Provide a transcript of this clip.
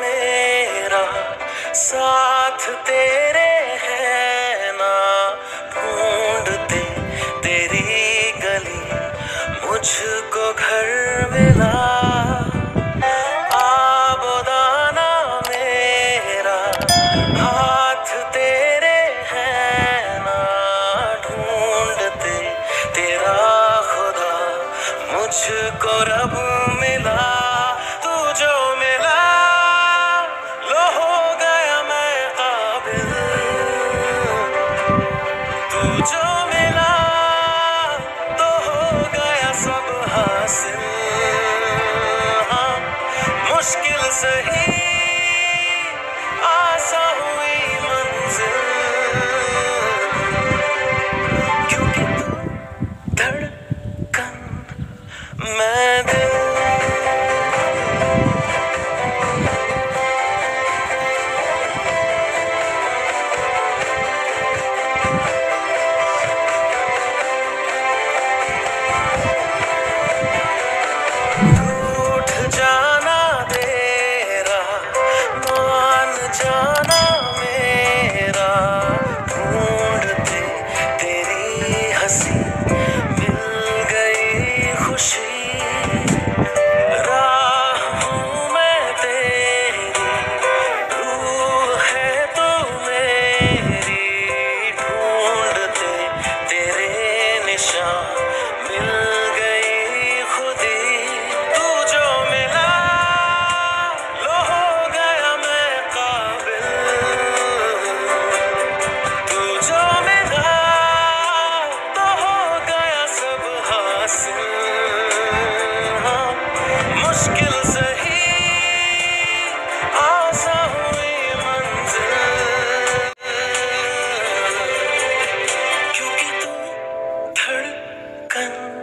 मेरा साथ तेरा मुझको घर मिला। हाथ तेरे ना ढूंढते। तेरा खुदा रब मिला। तू जो मिला गया मैं तू जो हासिल हाँ मुश्किल सही can